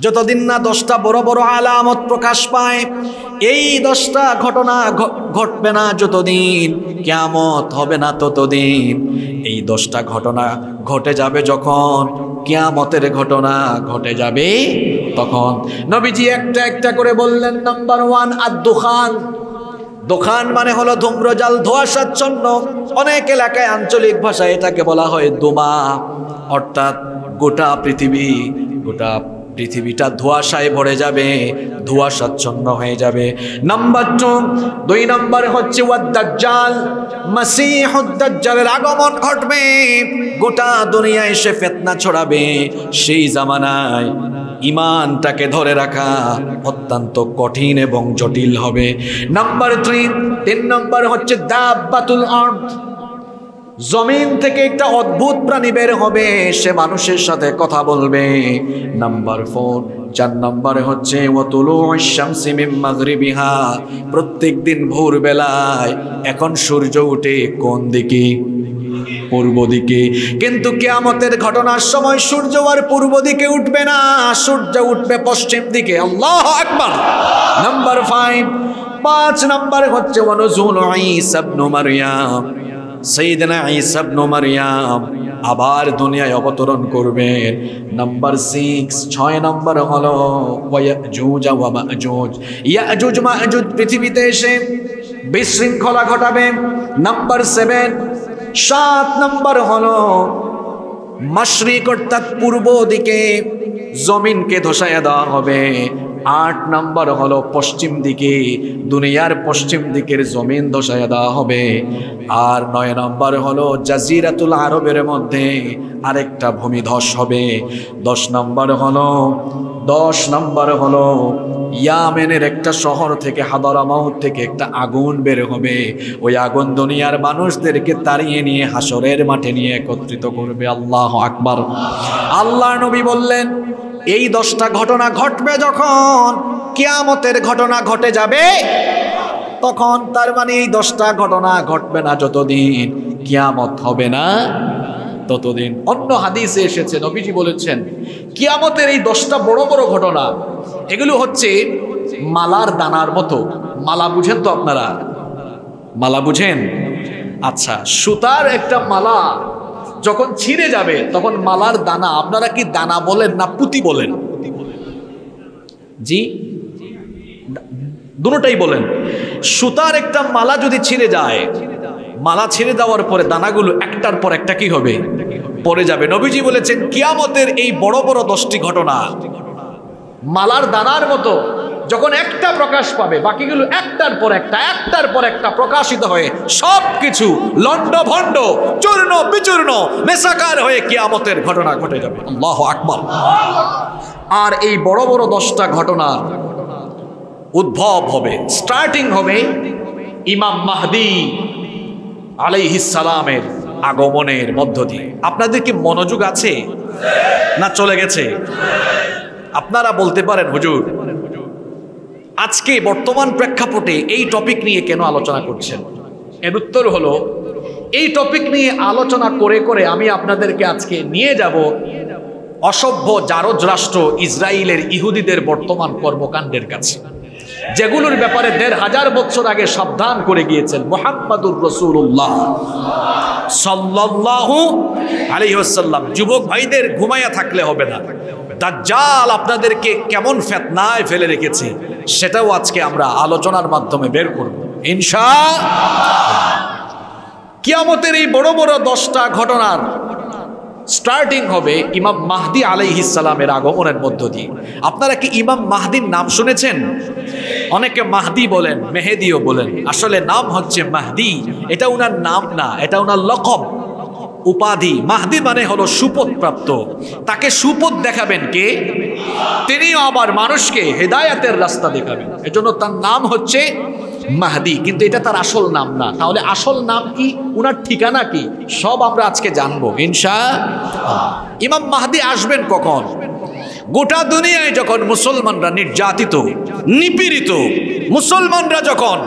যতদিন না দশটা বড় বড় আলামত প্রকাশ পায়, এই দশটা ঘটনা ঘটবে না যতদিন, কেয়ামত হবে না ততদিন। এই দশটা ঘটনা ঘটে যাবে যখন, কেয়ামতের ঘটনা ঘটে যাবে তখন। নবীজি একটা একটা করে বললেন, নাম্বার ওয়ান আর দুখান দোকান মানে হলো ধূম্রজাল, ধোয়াশাচ্ছন্ন। অনেক এলাকায় আঞ্চলিক ভাষায় এটাকে বলা হয় দোমা। অর্থাৎ গোটা পৃথিবী, গোটা পৃথিবীটা ধোয়াশায় ভরে যাবে ধোয়াশাচ্ছন্ন হয়ে যাবে। নাম্বার টু দুই নম্বর হচ্ছে ওয়াদ্দাজ্জাল। মাসিহুদ্দাজ্জালের আগমন ঘটবে, গোটা দুনিয়ায় এসে ফেতনা ছড়াবে। সেই জামানায় ইমানটাকে ধরে রাখা অত্যন্ত কঠিন এবং জটিল হবে। নাম্বার থ্রি তিন নম্বর হচ্ছে দাব্বাতুল আর্থ জমিন থেকে একটা অদ্ভুত প্রাণী বের হবে, সে মানুষের সাথে কথা বলবে। নাম্বার ফোর চার নম্বরে হচ্ছে প্রত্যেক দিন ভোরবেলায়, এখন সূর্য উঠে কোন দিকে? পূর্ব দিকে। কিন্তু কেয়ামতের ঘটনার সময় সূর্য আর পূর্ব দিকে উঠবে না, সূর্য উঠবে পশ্চিম দিকে। আল্লাহ আকবার। নাম্বার ফাইভ, পাঁচ নাম্বার হচ্ছে ওয়ানুজুল ঈসা ইবনে ঈসা ইবনে মারইয়াম আবার দুনিয়ায় অবতরণ করবেন। নাম্বার সিক্স, ছয় নম্বর হলো ওয়াজুজ ওয়া ইয়াজুজ মাজুজ পৃথিবীতে এসে বিশৃঙ্খলা ঘটাবে। নাম্বার সেভেন, সাত নম্বর হলো মাশরিক অর্থাৎ পূর্ব দিকে জমিনকে ধসাইয়া দেওয়া হবে। আট নম্বর হলো পশ্চিম দিকে, দুনিয়ার পশ্চিম দিকের জমিন ধসাইয়া দেওয়া হবে। আর নয় নম্বর হলো জাজিরাতুল আরবের মধ্যে আরেকটা ভূমিধস হবে। দশ নম্বর হলো, দশ নম্বর হলো ইয়ামেনের একটা শহর থেকে হাদারামাউত থেকে একটা আগুন বের হবে। ওই আগুন দুনিয়ার মানুষদেরকে তাড়িয়ে নিয়ে হাসরের মাঠে নিয়ে একত্রিত করবে। আল্লাহ আকবার। আল্লাহ নবী বললেন এই দশটা ঘটনা ঘটবে যখন কিয়ামতের ঘটনা ঘটে যাবে, তখন তার মানে এই দশটা ঘটনা ঘটবে না যতদিন কিয়ামত হবে না, ততদিন। অন্য হাদিসে এসেছে, নবীজি বলেছেন, কিয়ামতের এই দশটা বড় বড় ঘটনা, এগুলো হচ্ছে মালার দানার মতো। মালা বুঝেন তো আপনারা? মালা বুঝেন? আচ্ছা সুতার একটা মালা যখন ছিঁড়ে যাবে, তখন মালার দানা, আপনারা কি দানা বলেন না পুঁতি বলেন? জি? দুটোটাই বলেন। সুতার একটা মালা যদি ছিঁড়ে যায়, মালা ছিঁড়ে দেওয়ার পরে দানাগুলো একটার পর একটা কি হবে? পড়ে যাবে। নবীজি বলেছেন, কিয়ামতের এই বড় বড় দশটি ঘটনা, মালার দানার মতো যখন একটা প্রকাশ পাবে, বাকিগুলো একটার পর একটা, একটার পর একটা প্রকাশিত হয়ে সব কিছু লন্ড ভণ্ড চূর্ণ বিচূর্ণ, নেশাকার হয়ে কিয়ামতের ঘটনা ঘটে যাবে। আল্লাহ আকবর। আর এই বড় বড় দশটা ঘটনা উদ্ভব হবে স্টার্টিং হবে ইমাম মাহদি আলাইহিসালামের আগমনের মধ্য দিয়ে। আপনাদের কি মনোযোগ আছে? না চলে গেছে? আপনারা বলতে পারেন, হুজুর আজকে বর্তমান প্রেক্ষাপটে এই টপিক নিয়ে কেন আলোচনা করছেন? এর উত্তর হলো, এই টপিক নিয়ে আলোচনা করে করে আমি আপনাদেরকে আজকে নিয়ে যাব অসভ্য জারজ রাষ্ট্র ইসরায়েলের ইহুদিদের বর্তমান কর্মকাণ্ডের কাছে। যেগুলোর ব্যাপারে দেড় হাজার বছর আগে সাবধান করে গিয়েছেন মোহাম্মদুর রসুল্লাহ সাল্লাল্লাহু আলাইহি ওয়াসাল্লাম, যুবক ভাইদের ঘুমাইয়া থাকলে হবে না। দাজ্জাল আপনাদেরকে কেমন ফেতনায় ফেলে রেখেছে, সেটাও আজকে আমরা আলোচনার মাধ্যমে বের করব। ইনশা কিয়ামতের এই বড় বড় দশটা ঘটনার স্টার্টিং হবে ইমাম মাহদি আলাইহিসালামের আগমনের মধ্য দিয়ে। আপনারা কি ইমাম মাহদির নাম শুনেছেন? অনেকে মাহদি বলেন, মেহেদিও বলেন। আসলে নাম হচ্ছে মাহদি। এটা উনার নাম না, এটা উনার লকব। উপাধি। মাহদি মানে হলো সুপথ প্রাপ্ত। তাকে সুপথ দেখাবেন কে? তিনিও আবার মানুষকে হেদায়াতের রাস্তা দেখাবেন। এজন্য তার নাম হচ্ছে মাহদি, কিন্তু এটা তার আসল নাম না। তাহলে আসল নাম কি? উনার ঠিকানা কি? সব আমরা আজকে জানব ইনশা ইমাম মাহাদি আসবেন কখন? গোটা দুনিয়ায় যখন মুসলমানরা নির্যাতিত, নিপীড়িত, মুসলমানরা যখন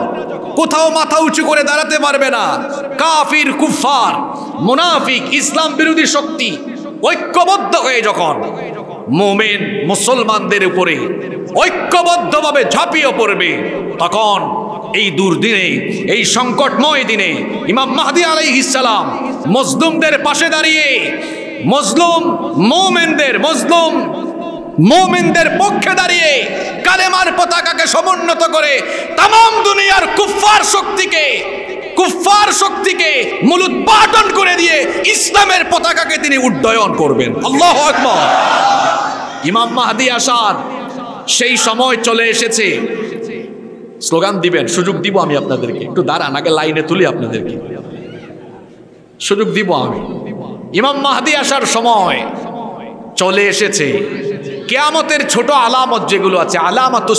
কোথাও মাথা উঁচু করে দাঁড়াতে পারবে না, কাফির কুফার মুনাফিক, ইসলাম বিরোধী শক্তি ঐক্যবদ্ধ হয়ে যখন মোমেন মুসলমানদের উপরে ঐক্যবদ্ধভাবে ঝাঁপিয়ে পড়বে, তখন এই দুর্দিনে, এই সংকটময় দিনে ইমাম মাহদি আলাইহিসালাম মজলুমদের পাশে দাঁড়িয়ে, মজলুম মোমেনদের মজলুম মোমেনদের পক্ষে দাঁড়িয়ে কালেমার পতাকাকে সমুন্নত করে তাম দুনিয়ার কুফফার শক্তিকে কুফফার শক্তিকে মূলোৎপাটন করে দিয়ে ইসলামের পতাকাকে তিনি উড্ডয়ন করবেন। আল্লাহ আকবর। ইমাম মাহাদি আসার সেই সময় চলে এসেছে। স্লোগান দিবেন, সুযোগ দিব আমি আপনাদেরকে। একটু দাঁড়ান, আগে লাইনে তুলি আপনাদেরকে। সুযোগ দিব আমি। ইমাম মাহাদি আসার সময় চলে এসেছে। কেয়ামতের ছোট আলামত যেগুলো আছে আলামত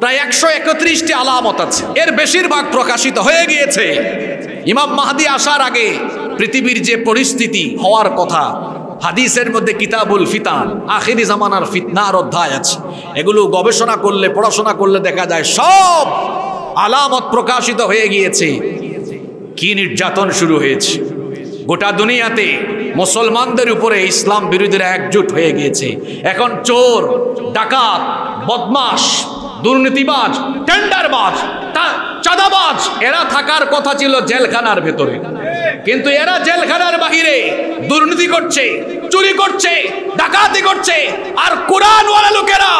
প্রায় একশো একত্রিশটি আলামত আছে। এর বেশিরভাগ প্রকাশিত হয়ে গিয়েছে। ইমাম মাহাদি আসার আগে পৃথিবীর যে পরিস্থিতি হওয়ার কথা হাদিসের মধ্যে কিতাবুল ফিতান, আখিরি জামানার ফিতনার অধ্যায় আছে। এগুলো গবেষণা করলে, পড়াশোনা করলে দেখা যায় সব আলামত প্রকাশিত হয়ে গিয়েছে। কি নির্যাতন শুরু হয়েছে। গোটা দুনিয়াতে মুসলমানদের উপরে ইসলাম বিরোধীরা একজুট হয়ে গিয়েছে। এখন চোর, ডাকাত বদমাস দুর্নীতিবাজ, টেন্ডারবাজ চাঁদাবাজ, এরা থাকার কথা ছিল জেলখানার ভেতরে। কিন্তু এরা জেলখানার বাহিরে দুর্নীতি করছে, চুরি করছে, ডাকাতি করছে। আর কোরআনওয়ালা লোকেরা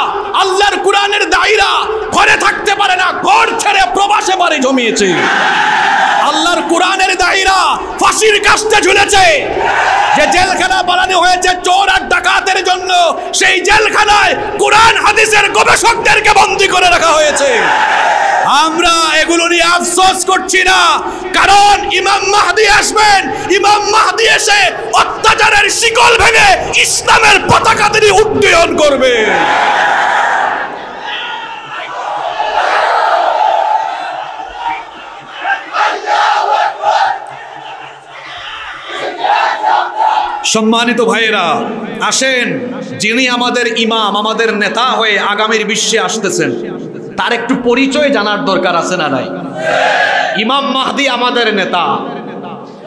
আল্লাহর কোরআনের দায়ীরা ঘরে থাকতে পারে না, ঘর ছেড়ে প্রবাসে বাড়ি জমিয়েছে। আল্লাহর কোরআনের দায়ীরা ফাঁসির কাস্তে ঝুলেছে। যে জেলখানা বানানো হয়েছে চোর আর ডাকাতের জন্য, সেই জেলখানায় কোরআন হাদিসের গবেষকদেরকে বন্দী করে রাখা হয়েছে। আমরা এগুলো নিয়ে আফসোস করছি না। কারণ ইমাম মাহদি আসবেন, ইমাম মাহদি এসে অত্যাচারের শিকল ভেঙে ইসলামের পতাকা তিনি উড্ডয়ন করবে। সম্মানিত ভাইয়েরা, আসেন যিনি আমাদের ইমাম, আমাদের নেতা হয়ে আগামীর বিশ্বে আসতেছেন। তার একটু পরিচয় জানার দরকার আছে না নাই? ইমাম মাহদি আমাদের নেতা।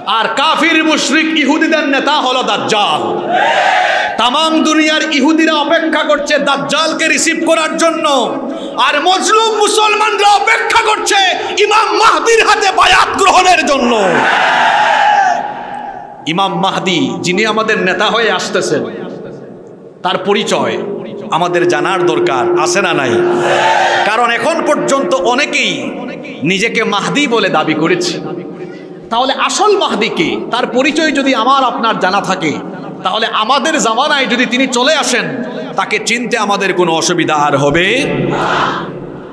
আর কাফির, মুশরিক, ইহুদিদের নেতা হলো দাজ্জাল। তাম দুনিয়ার ইহুদিরা অপেক্ষা করছে দাজ্জালকে রিসিভ করার জন্য। আর মজলুম মুসলমানরা অপেক্ষা করছে ইমাম মাহদির হাতে বায়াত গ্রহণের জন্য। ইমাম মাহদি, যিনি আমাদের নেতা হয়ে আসতেছেন, তার পরিচয় আমাদের জানার দরকার, আছে না নাই? কারণ এখন পর্যন্ত অনেকেই নিজেকে মাহদি বলে দাবি করেছে। তাহলে আসল মাহদিকে তার পরিচয় যদি আমার, আপনার জানা থাকে, তাহলে আমাদের জামানায় যদি তিনি চলে আসেন, তাকে চিনতে আমাদের কোনো অসুবিধা আর হবে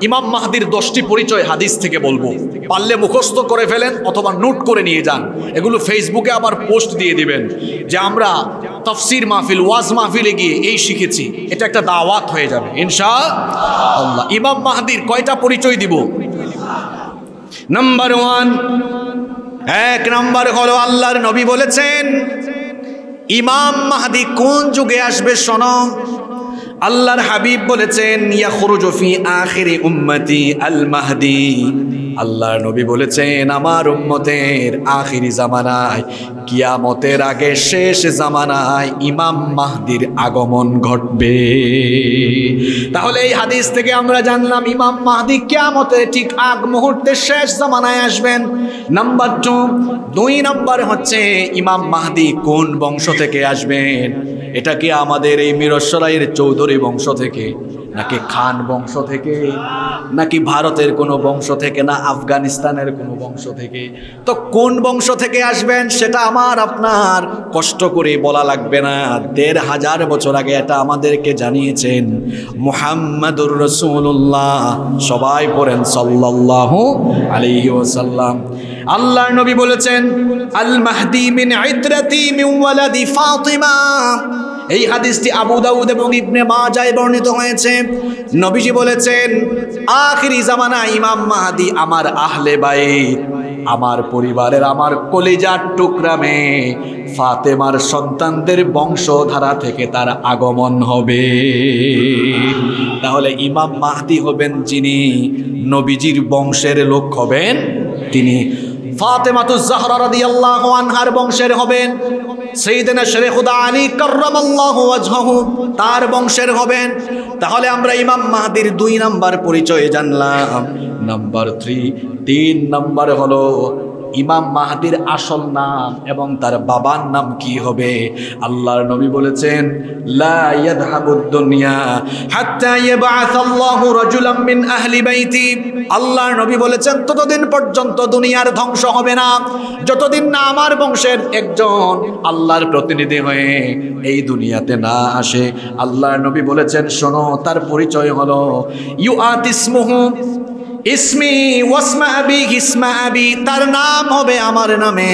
ইমাম মাহাদির দশটি পরিচয় হাদিস থেকে বলব। পারলে মুখস্থ করে ফেলেন অথবা নোট করে নিয়ে যান। এগুলো ফেসবুকে আবার পোস্ট দিয়ে দিবেন যে আমরা তফসির মাহফিল, ওয়াজ মাহফিলে গিয়ে এই শিখেছি। এটা একটা দাওয়াত হয়ে যাবে। ইনশা আল্লাহ ইমাম মাহাদির কয়টা পরিচয় দিব? নাম্বার ওয়ান এক নাম্বার হলো আল্লাহর নবী বলেছেন, ইমাম মাহাদি কোন যুগে আসবে শোনো? আল্লাহর হাবিব বলেছেন ইয়াখরুজফি আখিরি উম্মতি আল মাহদি আল্লাহর নবী বলেছেন, আমার উম্মতের আখিরি জামানায়, কিয়ামতের আগে শেষ জামানায় ইমাম মাহদির আগমন ঘটবে। তাহলে এই হাদিস থেকে আমরা জানলাম, ইমাম মাহদি কিয়ামতের ঠিক আগ মুহূর্তে শেষ জামানায় আসবেন। নাম্বার টু দুই নাম্বার হচ্ছে ইমাম মাহদি কোন বংশ থেকে আসবেন? এটা কি আমাদের এই মিরসরাইয়ের চৌধুরী বংশ থেকে? নাকি খান বংশ থেকে? নাকি ভারতের কোনো বংশ থেকে? না আফগানিস্তানের কোনো বংশ থেকে? তো কোন বংশ থেকে আসবেন সেটা আমার, আপনার। কষ্ট করে বলা লাগবে না। দেড় হাজার বছর আগে এটা আমাদেরকে জানিয়েছেন মুহাম্মাদুর রসুল্লাহ সবাই পড়েন সাল্লাহ আলাইহি ওয়াসাল্লাম। আল্লাহর নবী বলেছেন আল মাহদি মিন ইতরাতি মিন ওয়ালাদি ফাতিমা। এই হাদিসটি আবু দাউদ এবং ইবনে মাজায় বর্ণিত হয়েছে। নবীজি বলেছেন, আখিরি জামানা ইমাম মাহাদি আমার আহলে বাইত, আমার পরিবারের আমার কলিজার টুকরা মেয়ে, ফাতেমার সন্তানদের বংশধারা থেকে তার আগমন হবে। তাহলে ইমাম মাহদি হবেন যিনি, নবীজির বংশের লোক হবেন তিনি। ফাতেমাতুজ জাহরা রাদিয়াল্লাহু আনহার বংশের হবেন। সেইদিনা শেরে খুদা আলী কার্রামাল্লাহু তার বংশের হবেন। তাহলে আমরা ইমাম মাহাদির দুই নাম্বার পরিচয় জানলাম। নাম্বার থ্রি, তিন নাম্বার হলো ইমাম মাহাদির আসল নাম এবং তার বাবার নাম কি হবে? আল্লাহর নবী বলেছেন, লা আল্লাহর নবী বলেছেন, ততদিন পর্যন্ত দুনিয়ার ধ্বংস হবে না। যতদিন না আমার বংশের একজন আল্লাহর প্রতিনিধি হয়ে এই দুনিয়াতে না আসে। আল্লাহর নবী বলেছেন, শোনো, তার পরিচয় হলো, ইউ আতিসমুহু ইসমি ওয়াসমা আবি হিসমা আবি তার নাম হবে আমার নামে।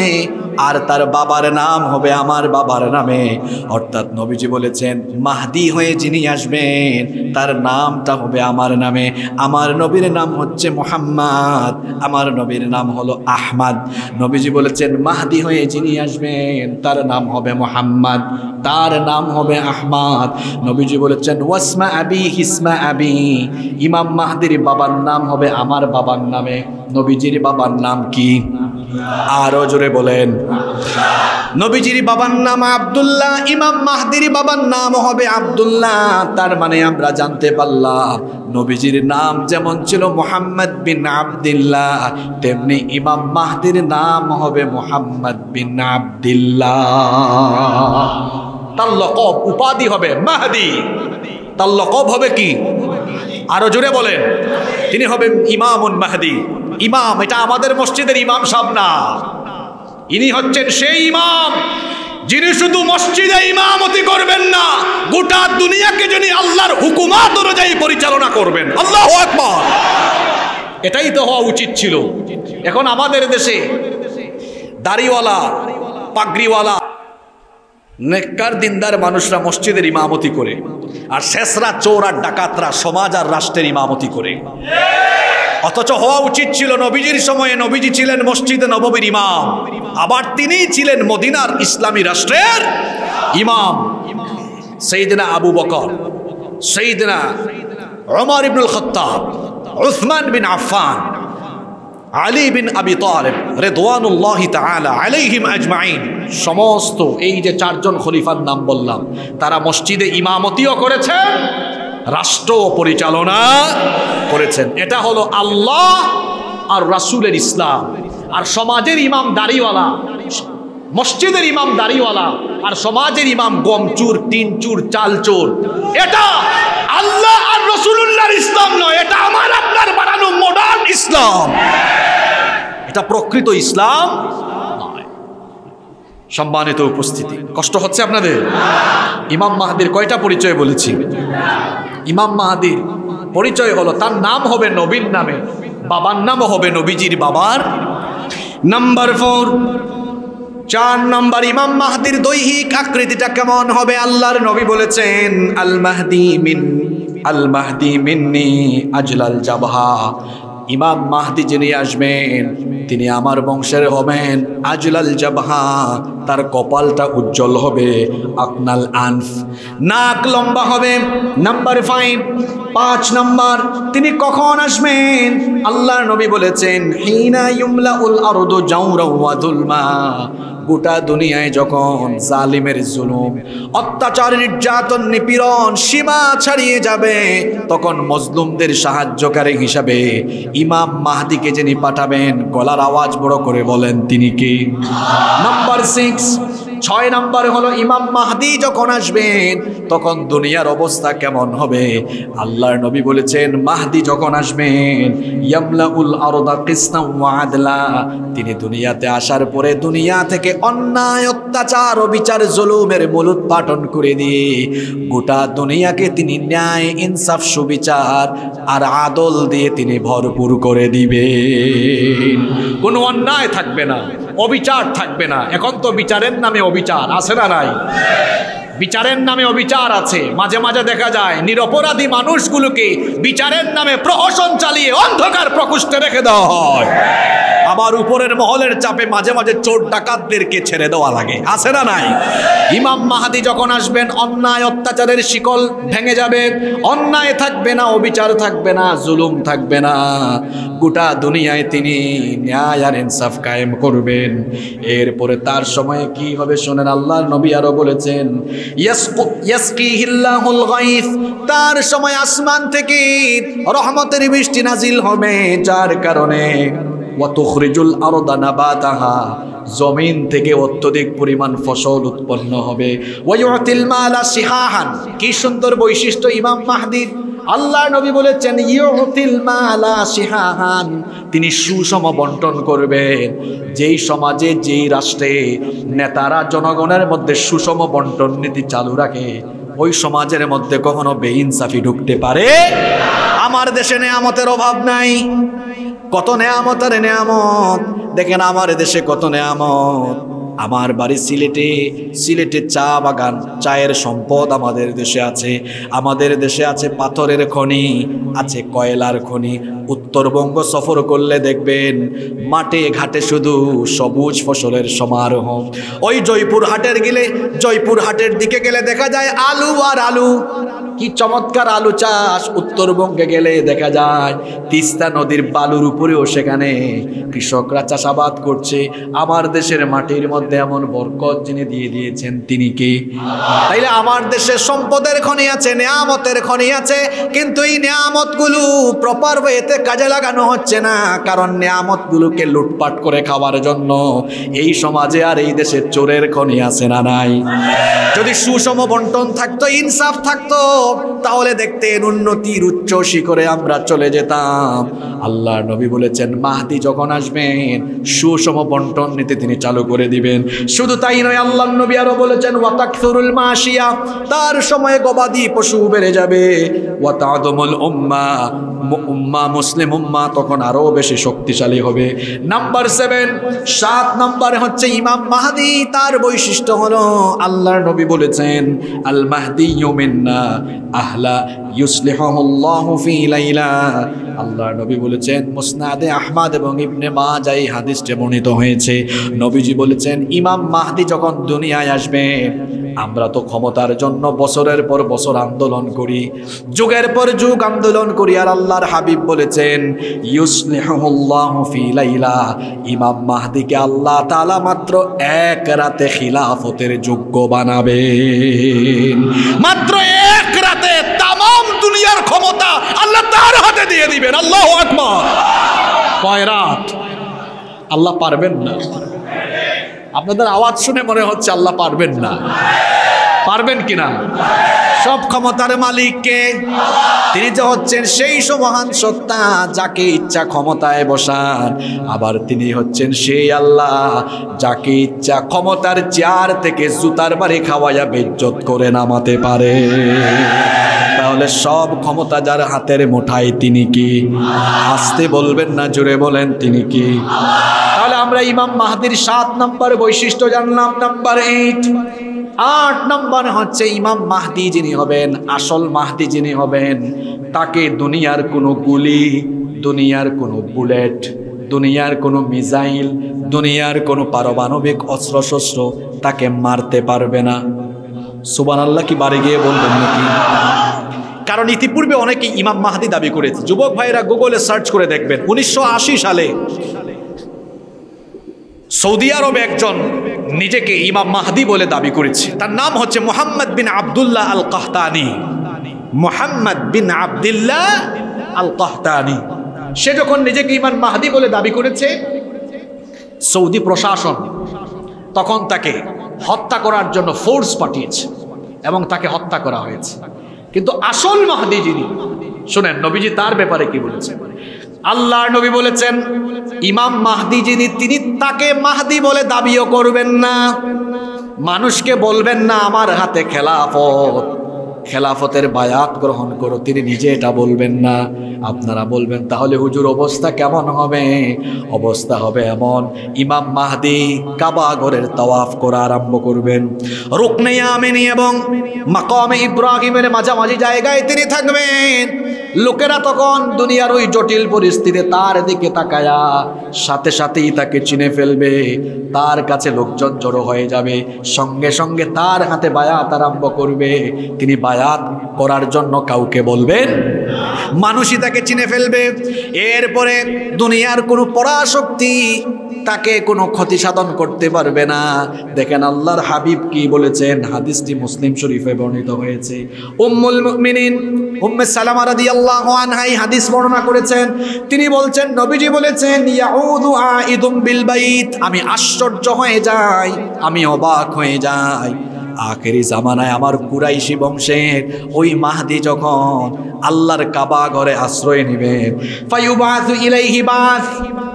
আর তার বাবার নাম হবে আমার বাবার নামে। অর্থাৎ নবীজি বলেছেন, মাহদি হয়ে যিনি আসবেন, তার নামটা হবে আমার নামে। আমার নবীর নাম হচ্ছে মোহাম্মদ, আমার নবীর নাম হলো আহমাদ। নবীজি বলেছেন, মাহদি হয়ে যিনি আসবেন, তার নাম হবে মোহাম্মদ, তার নাম হবে আহমাদ। নবীজি বলেছেন, ওয়াসমা আবি, হিসমা আবি। ইমাম মাহদির বাবার নাম হবে আমার বাবার নামে। নবীজির বাবার নাম কি? আরও জোরে বলেন। নবীজির বাবার নাম আব্দুল্লাহ, ইমাম মাহদির বাবার নাম হবে আব্দুল্লাহ। তার মানে আমরা জানতে পারলাম, নবীজির নাম যেমন ছিল মোহাম্মদ বিন আবদুল্লাহ, তেমনি ইমাম মাহদির নাম হবে মোহাম্মদ বিন আবদুল্লাহ। তার লকব উপাধি হবে মাহদি। তার লকব হবে কি? আরও জোরে বলেন। তিনি হবেন ইমামুন মাহদি। ইমাম, এটা আমাদের মসজিদের ইমাম সাহেব না। ইনি হচ্ছেন সেই ইমাম, যিনি শুধু মসজিদে ইমামতি করবেন না, গোটা দুনিয়াকে যিনি আল্লাহর হুকুমাত অনুযায়ী পরিচালনা করবেন। আল্লাহ আকবার। এটাই তো হওয়া উচিত ছিল। এখন আমাদের দেশে দাড়িওয়ালা, পাগড়িওয়ালা, নেককার দিনদার মানুষরা মসজিদের ইমামতি করে, আর শেষরা চোর আর ডাকাতরা সমাজ আর রাষ্ট্রের ইমামতি করে। অথচ হওয়া উচিত ছিল নবীজির সময়ে নবীজি ছিলেন মসজিদে নববীর ইমাম। আবার তিনি ছিলেন মদিনার ইসলামী রাষ্ট্রের ইমাম। সেইদিনা আবু বকর, সেইদিনা ওমর ইবনুল খত্তাব, উসমান বিন আফফান, আলী বিন আবি তালেব রেদওয়ানুল্লাহ তাআলা আলাইহিম আজমাইন। সমস্ত এই যে চারজন খলিফার নাম বললাম, তারা মসজিদে ইমামতিও করেছেন রাষ্ট্র পরিচালনা করেছেন। এটা হলো আল্লাহ আর রাসুলের ইসলাম। আর সমাজের ইমাম দাড়িওয়ালা, মসজিদের ইমাম দাড়িওয়ালা, আর সমাজের ইমাম গমচুর, টিনচুর, চালচোর। এটা আল্লাহ আর রসুল্লাহর ইসলাম নয়, এটা আমার আপনার বানানো মডার্ন ইসলাম। এটা প্রকৃত ইসলাম সম্মানিত উপস্থিতি। কষ্ট হচ্ছে আপনাদের? ইমাম মাহাদির কয়টা পরিচয় বলেছি? ইমাম মাহাদির পরিচয় হলো তার নাম হবে নবীন নামে, বাবার নামও হবে নবীজির বাবার নাম্বার ফোর। চার নম্বর, ইমাম মাহাদির দৈহিক আকৃতিটা কেমন হবে আল্লাহর নবী বলেছেন, আল মাহদি মিন আল মাহদি মিন্নি আজলাল জাবহা। ইমাম মাহদি যিনি আসবেন, তিনি আমার বংশের হবেন। আজলাল জাবহা, তার কপালটা উজ্জ্বল হবে। আকনাল আনফ, নাক লম্বা হবে। নাম্বার ফাইভ, পাঁচ নাম্বার, তিনি কখন আসবেন? আল্লাহর নবী বলেছেন, হিনা ইউমলা উল আরদু জাউরা ওয়াদুল দুলমা। গোটা দুনিয়ায় যখন জালিমের জুলুম, অত্যাচার, নির্যাতন, নিপীড়ন সীমা ছাড়িয়ে যাবে, তখন মজলুমদের সাহায্যকারী হিসাবে ইমাম মাহাদিকে যিনি পাঠাবেন, গলার আওয়াজ বড় করে বলেন, তিনি কি? নাম্বার সিক্স ছয় নম্বরে হলো ইমাম মাহদি যখন আসবেন, তখন দুনিয়ার অবস্থা কেমন হবে? আল্লাহর নবী বলেছেন, মাহদি যখন আসবেন, ইয়ামলাউল আরদা কিসনাম ওয়া আদলা। তিনি দুনিয়াতে আসার পরে দুনিয়া থেকে অন্যায়, অত্যাচার ও বিচার জলুমের জুলুমের মূলোৎপাটন করে দিয়ে গোটা দুনিয়াকে তিনি ন্যায়, ইনসাফ, সুবিচার আর আদল দিয়ে তিনি ভরপুর করে দিবেন। কোনো অন্যায় থাকবে না। অবিচার থাকবে না। এখন তো বিচারের নামে অবিচার আছে না নাই? বিচারের নামে অবিচার আছে। মাঝে মাঝে দেখা যায়, নিরপরাধী মানুষগুলোকে বিচারের নামে প্রহসন চালিয়ে অন্ধকার প্রকোষ্ঠে রেখে দেওয়া হয়। আবার উপরের মহলের চাপে মাঝে মাঝে চোর ডাকাতদেরকে ছেড়ে দেওয়া লাগে। আছে না নাই? ইমাম মাহাদি যখন আসবেন, অন্যায় অত্যাচারের শিকল ভেঙে যাবে। অন্যায় থাকবে না, অবিচার থাকবে না, জুলুম থাকবে না। গোটা দুনিয়ায় তিনি ন্যায় আর ইনসাফ কায়েম করবেন। এরপরে তার সময়ে কি হবে শোনেন, আল্লাহর নবী আরও বলেছেন তার সময় আসমান থেকে রহমতের বৃষ্টি নাজিল হবে, যার কারণে ওয়াতুখরিজুল আরদা নাবাতাহা, জমিন থেকে অত্যধিক পরিমাণ ফসল উৎপন্ন হবে। সিহাহান কি সুন্দর বৈশিষ্ট্য ইমাম মাহদির। আল্লাহ নবী বলেছেন, ইউতিল মালা সিহাহান তিনি সুষম বন্টন করবেন। যেই সমাজে, যেই রাষ্ট্রে নেতারা জনগণের মধ্যে সুষম বন্টন নীতি চালু রাখে, ওই সমাজের মধ্যে কখনো বেইনসাফি ঢুকতে পারে। আমার দেশে নেয়ামতের অভাব নাই। কত নেয়ামতের নেয়ামত। দেখেন, আমার দেশে কত নেয়ামত। আমার বাড়ি সিলেটে সিলেটে চা বাগান, চায়ের সম্পদ আমাদের দেশে আছে। আমাদের দেশে আছে পাথরের খনি, আছে কয়লার খনি। উত্তরবঙ্গ সফর করলে দেখবেন, মাঠে ঘাটে শুধু সবুজ ফসলের সমারোহ। ওই জয়পুর হাটের গেলে জয়পুর হাটের দিকে গেলে দেখা যায় আলু আর আলু। কি চমৎকার আলু চাষ। উত্তরবঙ্গে গেলে দেখা যায়, তিস্তা নদীর বালুর উপরেও সেখানে কৃষকরা চাষাবাদ করছে। আমার দেশের মাটির মধ্যে এমন বরকত যিনি দিয়ে দিয়েছেন, তিনি কি? তাইলে আমার দেশের সম্পদের খনি আছে, নেয়ামতের খনি আছে, কিন্তু এই নেয়ামতগুলো প্রপার ওয়েতে কাজে লাগানো হচ্ছে না, কারণ নেয়ামতগুলোকে লুটপাট করে খাওয়ার জন্য এই সমাজে আর এই দেশের চোরের খনি আছে না নাই? যদি সুষম বন্টন থাকতো, ইনসাফ থাকতো তাহলে দেখতেন উন্নতির উচ্চ শিখরে আমরা চলে যেতাম। আল্লাহ নবী বলেছেন মাহাতি যখন আসবেন, সুষম বন্টন নিতে তিনি চালু করে দিবেন। শুধু তাই নয় আল্লাহ নবী আরও বলেছেন, ওয়াতাকসুরুল মাসিয়া তার সময়ে গবাদি পশু বেড়ে যাবে। ওয়াতাদমুল উম্মা উম্মা মুসলিম উম্মা তখন আরও বেশি শক্তিশালী হবে। নাম্বার সেভেন, সাত নাম্বার হচ্ছে ইমাম মাহাদি, তার বৈশিষ্ট্য হলো আল্লাহর নবী বলেছেন আল মাহদি ইউমিন্না আহলা আল্লাহর নবী বলেছেন, মুসনাদে আহমদ এবং ইবনে মাজাহ এই হাদিসটি বর্ণিত হয়েছে। নবীজি বলেছেন, ইমাম মাহদি যখন দুনিয়ায় আসবে আমরা তো ক্ষমতার জন্য বছরের পর বছর আন্দোলন করি, যুগের পর যুগ আন্দোলন করি, আর আল্লাহর হাবিব বলেছেন ইমাম মাহদিকে আল্লাহ তালা মাত্র এক রাতে খিলাফতের যোগ্য বানাবে মাত্র এক রাতে তামাম দুনিয়ার ক্ষমতা আল্লাহ তার হাতে দিয়ে দিবেন। আল্লাহ আকবার। কয় রাত? আল্লাহ পারবেন না। আপনাদের আওয়াজ শুনে মনে হচ্ছে আল্লাহ পারবেন না। পারবেন কিনা? সব ক্ষমতার মালিককে তিনি যে হচ্ছেন সেই মহান সত্তা, যাকে ইচ্ছা ক্ষমতায় বসান। আবার তিনি হচ্ছেন সেই আল্লাহ, যাকে ইচ্ছা ক্ষমতার চেয়ার থেকে জুতার বাড়ি খাওয়াইয়া বেজ্জত করে নামাতে পারে। তাহলে সব ক্ষমতা যার হাতের মুঠায় তিনি কি? আসতে বলবেন না জুড়ে বলেন তিনি কি? আমরা ইমাম মাহাদির সাত নম্বর বৈশিষ্ট্য জানলাম। নাম্বার এইট আট নম্বর হচ্ছে ইমাম মাহদি যিনি হবেন, আসল মাহদি যিনি হবেন, তাকে দুনিয়ার কোনো গুলি, দুনিয়ার কোনো বুলেট, দুনিয়ার কোনো মিসাইল, দুনিয়ার কোনো পারমাণবিক অস্ত্রশস্ত্র তাকে মারতে পারবে না। সুবান আল্লাহ কি বাড়ি গিয়ে বলবেন নাকি? কারণ ইতিপূর্বে অনেকে ইমাম মাহাদি দাবি করেছে। যুবক ভাইরা গুগলে সার্চ করে দেখবেন। উনিশশো আশি সালে সৌদি আরবে একজন নিজেকে ইমাম মাহাদি বলে দাবি করেছে। তার নাম হচ্ছে Mohammed bin Abdullah al Qahtani Mohammed bin Abdullah al Qahtani সে যখন নিজেকে ইমাম মাহাদি বলে দাবি করেছে, সৌদি প্রশাসন তখন তাকে হত্যা করার জন্য ফোর্স পাঠিয়েছে এবং তাকে হত্যা করা হয়েছে। কিন্তু আসল মাহাদি যিনি, শোনেন, নবীজি তার ব্যাপারে কি বলেছেন? আল্লাহর নবী বলেছেন, ইমাম মাহদি যিনি, তিনি তাকে মাহদি বলে দাবিও করবেন না। মানুষকে বলবেন না, আমার হাতে খেলাফত। খেলাফতের বায়াত গ্রহণ করো। তিনি নিজে এটা বলবেন না। আপনারা বলবেন, তাহলে হুজুর অবস্থা কেমন হবে? অবস্থা হবে এমন, ইমাম মাহদি কাবা ঘরের তাওয়াফ করা আরম্ভ করবেন। রুকনে আমিনি এবং মাকামে ইব্রাহিমের মাঝামাঝি জায়গায় তিনি থাকবেন। লোকেরা তখন দুনিয়ার ওই জটিল পরিস্থিতি তার দিকে তাকায়া সাথে সাথেই তাকে চিনে ফেলবে। তার কাছে লোকজন জড়ো হয়ে যাবে। সঙ্গে সঙ্গে তার হাতে বায়াত আরম্ভ করবে। তিনি বায়াত করার জন্য কাউকে বলবেন মানুষই তাকে চিনে ফেলবে। এরপরে দুনিয়ার কোনো পরাশক্তি তাকে কোনো ক্ষতি সাধন করতে পারবে না। দেখেন আল্লাহর হাবিব কি বলেছেন? হাদিসটি মুসলিম শরীফে বর্ণিত হয়েছে। উম্মুল মুমিনিন, উম্মে সালামা রাদিয়াল্লাহু আনহা এই হাদিস বর্ণনা করেছেন। তিনি বলছেন, নবীজি বলেছেন, ইয়াউদু আইদুম বিল বাইত, আমি আশ্চর্য হয়ে যাই, আমি অবাক হয়ে যাই। আখেরি জামানায় আমার কুরাইশি বংশের ওই মাহদি যখন আল্লাহর কাবা ঘরে আশ্রয় নেবেন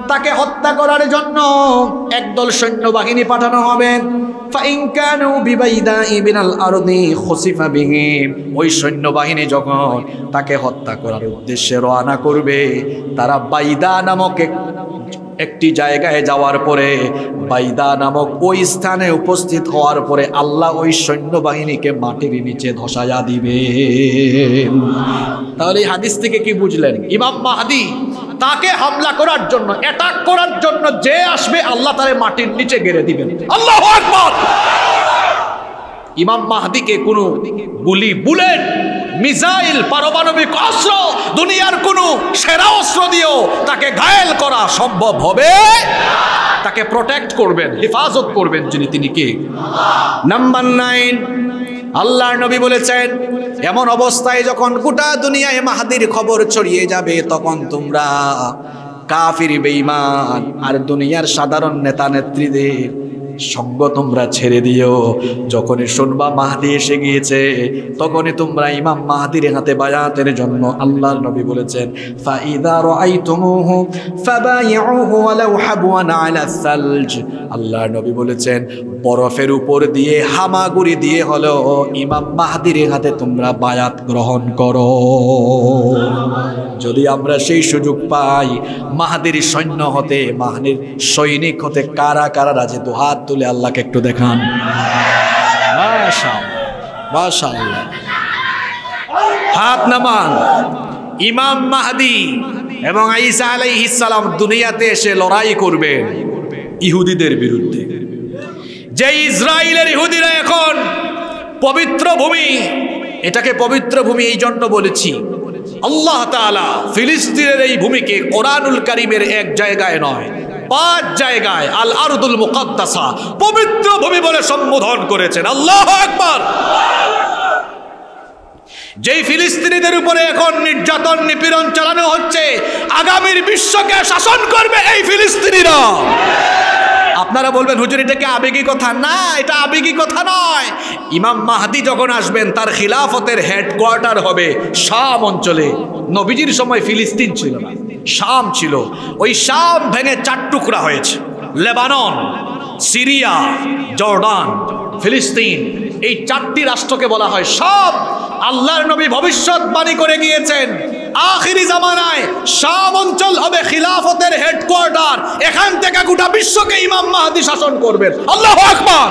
তাকে হত্যা করার জন্য একদল সৈন্যবাহিনী পাঠানো হবে। ওই সৈন্যবাহিনী যখন তাকে হত্যা করার উদ্দেশ্যে রওনা করবে, তারা বাইদা নামক এক একটি জায়গায় যাওয়ার পরে, বাইদা নামক ওই স্থানে উপস্থিত হওয়ার পরে আল্লাহ ওই সৈন্যবাহিনীকে মাটির নিচে ধসায়া দিবে তাহলে হাদিস থেকে কি বুঝলেন? ইমাম মাহাদি তাকে হামলা করার জন্য অ্যাটাক করার জন্য যে আসবে, আল্লাহ তারে মাটির নিচে গেড়ে দিবেন। আল্লাহ ইমাম মাহাদিকে কোনো গুলি বুলেট, মিসাইল, পারমাণবিক অস্ত্র, দুনিয়ার কোনো সেরা অস্ত্র দিয়েও তাকে ঘায়েল করা সম্ভব হবে? তাকে প্রোটেক্ট করবেন, হেফাজত করবেন যিনি, তিনি কে? নাম্বার নাইন আল্লাহর নবী বলেছেন, এমন অবস্থায় যখন গোটা দুনিয়ায় মাহাদির খবর ছড়িয়ে যাবে, তখন তোমরা কাফির, বেঈমান আর দুনিয়ার সাধারণ নেতা নেত্রীদের সঙ্গ তোমরা ছেড়ে দিও। যখনই শুনবা মাহাদি এসে গিয়েছে, তখনই তোমরা ইমাম মাহাদির হাতে বায়াতের জন্য আল্লাহর নবী বলেছেন আল্লাহর নবী বলেছেন, বরফের উপর দিয়ে হামাগুড়ি দিয়ে হলো ইমাম মাহাদির হাতে তোমরা বায়াত গ্রহণ করো। যদি আমরা সেই সুযোগ পাই, মাহাদির সৈন্য হতে, মাহাদির সৈনিক হতে কারা কারা রাজে দু হাত তুলে আল্লাহকে একটু দেখান। হাত নামান, ইমাম মাহাদি এবং আইসা আলাইহিস সালাম দুনিয়াতে এসে লড়াই করবেন ইহুদিদের বিরুদ্ধে যে ইসরায়েলের ইহুদিরা এখন পবিত্র ভূমি, এটাকে পবিত্র ভূমি এই জন্য বলেছি, আল্লাহ ফিলিস্তিনের এই ভূমিকে কোরআনুল কারিমের এক জায়গায় নয় পাঁচ জায়গায় আল আরদুল মুকাদ্দাসা পবিত্র ভূমি বলে সম্বোধন করেছেন। আল্লাহ আকবার। যেই ফিলিস্তিনিদের উপরে এখন নির্যাতন, নিপীড়ন চালানো হচ্ছে, আগামীর বিশ্বকে শাসন করবে এই ফিলিস্তিনিরা। আপনারা বলবেন, হুজুর, এটা কি আবেগী কথা? না, এটা আবেগী কথা নয়। ইমাম মাহাদি যখন আসবেন, তার খিলাফতের হেডকোয়ার্টার হবে শাম অঞ্চলে। নবীজির সময় ফিলিস্তিন ছিল না। শাম ছিল। ওই শাম ভেঙে চার টুকরা হয়েছে। লেবানন, সিরিয়া, জর্ডান, ফিলিস্তিন, এই চারটি রাষ্ট্রকে বলা হয় সব আল্লাহর নবী ভবিষ্যৎবাণী করে গিয়েছেন। আখিরি জামানায় শাম অঞ্চল হবে খিলাফতের হেডকোয়ার্টার। এখান থেকে গোটা বিশ্বকে ইমাম মাহাদি শাসন করবেন। আল্লাহ আকবার!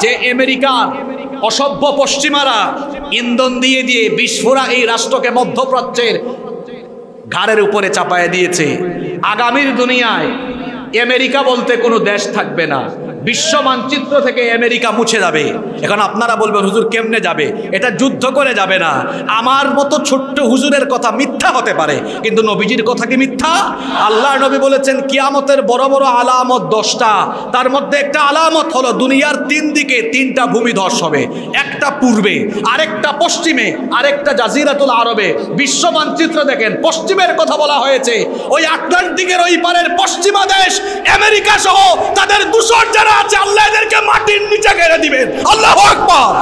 যে আমেরিকার অসভ্য পশ্চিমারা ইন্ধন দিয়ে দিয়ে বিস্ফোরা এই রাষ্ট্রকে মধ্যপ্রাচ্যের ঘাড়ের উপরে চাপায় দিয়েছে। আগামীর দুনিয়ায় আমেরিকা বলতে কোনো দেশ থাকবে না। বিশ্ব মানচিত্র থেকে আমেরিকা মুছে যাবে। এখন আপনারা বলবেন, হুজুর কেমনে যাবে? এটা যুদ্ধ করে যাবে না। আমার মতো ছোট্ট হুজুরের কথা মিথ্যা হতে পারে, কিন্তু নবীজির কথা কি মিথ্যা? আল্লাহ নবী বলেছেন, কিয়ামতের বড় বড় আলামত দশটা, তার মধ্যে একটা আলামত হলো দুনিয়ার তিন দিকে তিনটা ভূমিধস হবে, একটা পূর্বে, আরেকটা পশ্চিমে, আরেকটা জাজিরাতুল আরবে। বিশ্ব মানচিত্র দেখেন, পশ্চিমের কথা বলা হয়েছে, ওই আটলান্টিকের ওই পারের পশ্চিমা দেশ, আমেরিকা সহ তাদের দূষণ যারা আছে আল্লাহ এদেরকে মাটির নিচে ঘেরে দিবেন। আল্লাহ আকবার।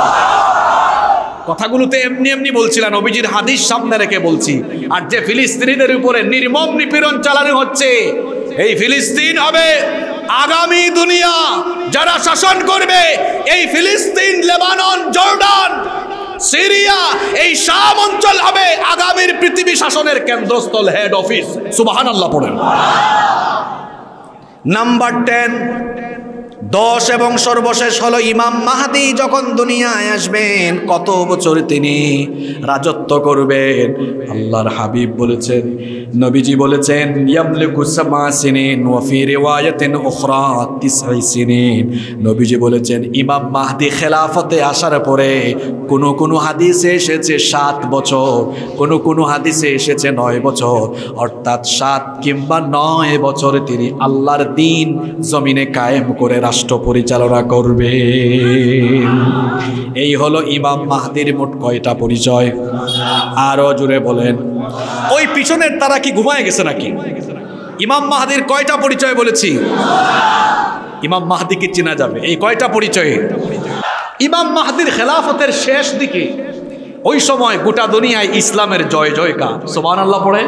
কথাগুলোতে এমনি এমনি বলছিলাম, নবীজির হাদিস সামনে রেখে বলছি। আর যে ফিলিস্তিনিদের উপরে নির্মম নিপীড়ন চালানো হচ্ছে, এই ফিলিস্তিন হবে আগামী দুনিয়া। যারা শাসন করবে, এই ফিলিস্তিন, লেবানন, জর্ডান, সিরিয়া, এই শাম অঞ্চল হবে আগামীর পৃথিবী শাসনের কেন্দ্রস্থল হেড অফিস সুবাহান আল্লাহ পড়েন। নাম্বার টেন দশ এবং সর্বশেষ হলো ইমাম মাহাদি যখন দুনিয়ায় আসবেন, কত বছর তিনি রাজত্ব করবেন? আল্লাহর হাবিব বলেছেন, নবীজি বলেছেন নবীজি বলেছেন, ইমাম মাহাদি খেলাফতে আসার পরে কোন কোন হাদিসে এসেছে সাত বছর, কোন কোন হাদিসে এসেছে নয় বছর। অর্থাৎ সাত কিংবা নয় বছর তিনি আল্লাহর দিন জমিনে কায়েম করে রাষ্ট্র পরিচালনা করবে। এই হলো ইমাম মাহদির মোট কয়টা পরিচয়? আরও জুড়ে বলেন। ওই পিছনের তারা কি ঘুমায় গেছে নাকি? ইমাম মাহাদির কয়টা পরিচয় বলেছি? ইমাম মাহাদিকে চেনা যাবে? এই কয়টা পরিচয়ে? ইমাম মাহাদির খেলাফতের শেষ দিকে, ওই সময় গোটা দুনিয়ায় ইসলামের জয় জয়কার। সোমান আল্লাহ পড়ে?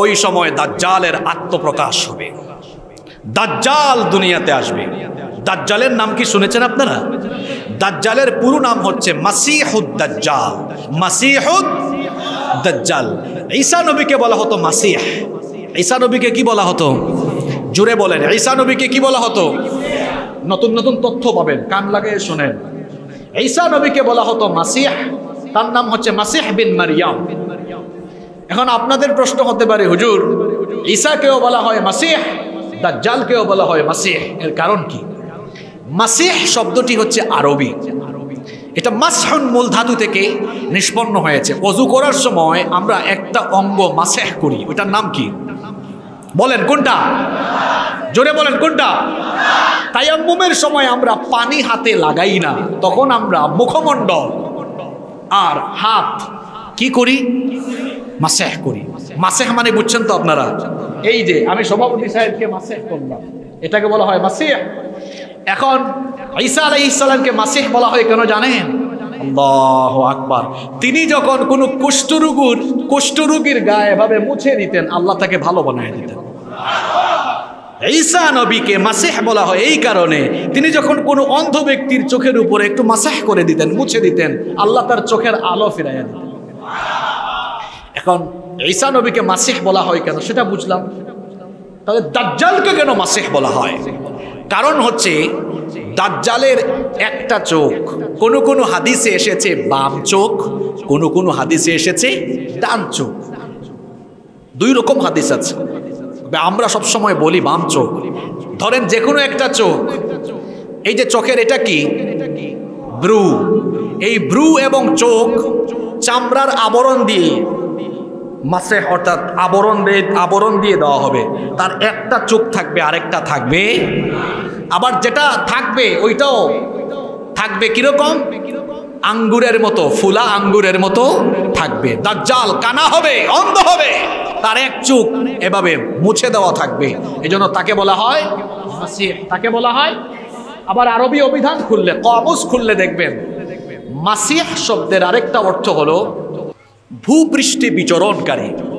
ওই সময় দাজ্জালের আত্মপ্রকাশ হবে। দাজ্জাল দুনিয়াতে আসবে। দাজ্জালের নাম কি শুনেছেন আপনারা? দাজ্জালের পুরো নাম হচ্ছে মাসিহুদ দাজ্জাল। মাসিহুদ দাজ্জাল। ঈসা নবীকে বলা হতো মাসিহ। ঈসা নবীকে কি বলা হতো? জুড়ে বলেন, ঈসা নবীকে কি বলা হতো? নতুন নতুন তথ্য পাবেন, কান লাগে শোনেন। ঈসা নবীকে বলা হতো মাসিহ। তার নাম হচ্ছে মাসিহ বিন মারিয়াম। এখন আপনাদের প্রশ্ন হতে পারে, হুজুর, ঈসাকেও বলা হয় মাসিহ দাজ্জালকেও বলা হয় মাসিহ। এর কারণ কি? মাসিহ শব্দটি হচ্ছে আরবি। এটা মাসহুন মূল ধাতু থেকে নিষ্পন্ন হয়েছে। অজু করার সময় আমরা একটা অঙ্গ মাসেহ করি। ওটার নাম কি? বলেন, কোনটা? জোরে বলেন, কোনটা? তায়াম্মুমের সময় আমরা পানি হাতে লাগাই না। তখন আমরা মুখমণ্ডল আর হাত কি করি? মাসেহ করি। মাসেহ মানে বুঝছেন তো আপনারা? এই যে আমি সভাপতি সাহেবকে মাসেহ করলাম। এটাকে বলা হয় মাসিহ। এখন ঈসা আলাই ইসলামকে মাসিহ বলা হয় কেন জানেন? আল্লাহ আকবার। তিনি যখন কোনো কুষ্ঠরোগুর কুষ্ঠরোগীর গায়ে এভাবে মুছে দিতেন আল্লাহ তাকে ভালো বানায় দিতেন। ঈসা নবীকে মাসেহ বলা হয় এই কারণে তিনি যখন কোনো অন্ধ ব্যক্তির চোখের উপরে একটু মাসেহ করে দিতেন মুছে দিতেন আল্লাহ তার চোখের আলো ফিরাইয়া দিতেন। এখন ঈসা নবীকে মাসিহ বলা হয় কেন? সেটা বুঝলাম। তাহলে দাজ্জালকে কেন মাসিহ বলা হয়? কারণ হচ্ছে, দাজ্জালের একটা চোখ, কোন কোন হাদিসে এসেছে বাম চোখ, কোন কোন হাদিসে এসেছে ডান চোখ। দুই রকম হাদিস আছে। আমরা সব সময় বলি বাম চোখ। ধরেন যে কোনো একটা চোখ, এই যে চোখের এটা কি? ব্রু। এই ব্রু এবং চোখ চামড়ার আবরণ দিয়ে মাসে অর্থাৎ আবরণ আবরণ দিয়ে দেওয়া হবে। তার একটা চোখ থাকবে, আরেকটা থাকবে। আবার যেটা থাকবে, ওইটাও থাকবে কীরকম? আঙ্গুরের মতো, ফুলা আঙ্গুরের মতো থাকবে। দাজ্জাল কানা হবে, অন্ধ হবে। তার এক চোখ এভাবে মুছে দেওয়া থাকবে। এজন্য তাকে বলা হয় মাসিহ। তাকে বলা হয় আবার আরবি অভিধান খুললে, কমস খুললে দেখবেন। মাসিহ শব্দের আরেকটা অর্থ হলো ভূপৃষ্ঠে বিচরণকারী।